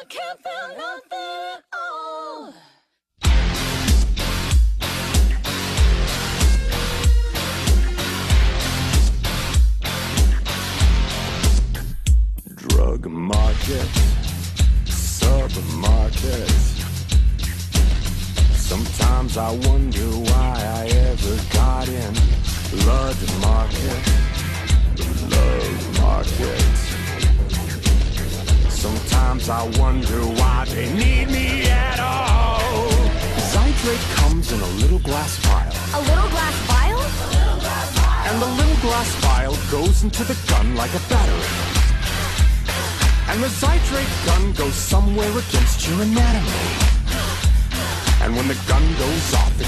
I can't feel nothing at all. Drug market, supermarket. Sometimes I wonder why I ever got in. Blood market, Sometimes I wonder why they need me at all. Zydrate comes in a little glass vial, A little glass vial? and the little glass vial goes into the gun like a battery. And the Zydrate gun goes somewhere against your anatomy. And when the gun goes off, it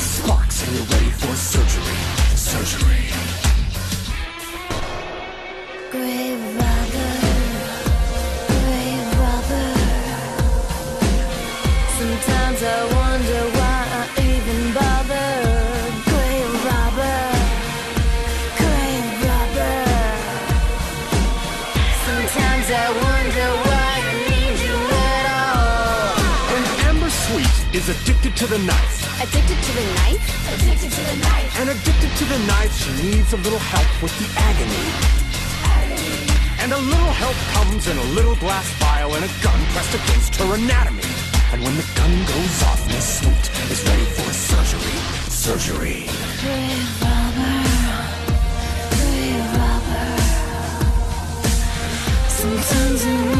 Sweet is addicted to the knife. Addicted to the knife? Addicted to the knife. And addicted to the knife, she needs a little help with the agony. And a little help comes in a little glass vial and a gun pressed against her anatomy. And when the gun goes off, Miss Sweet is ready for a surgery. Surgery. Grave robber. Sometimes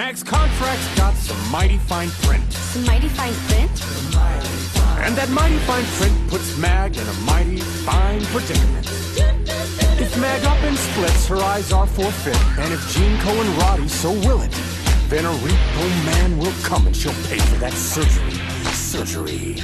Mag's Contract's got some mighty fine print. Some mighty fine print? And that mighty fine print puts Mag in a mighty fine predicament. If Mag up and splits, her eyes are forfeit. And if GeneCo and Rotti so will it, then a repo man will come and she'll pay for that surgery. Surgery.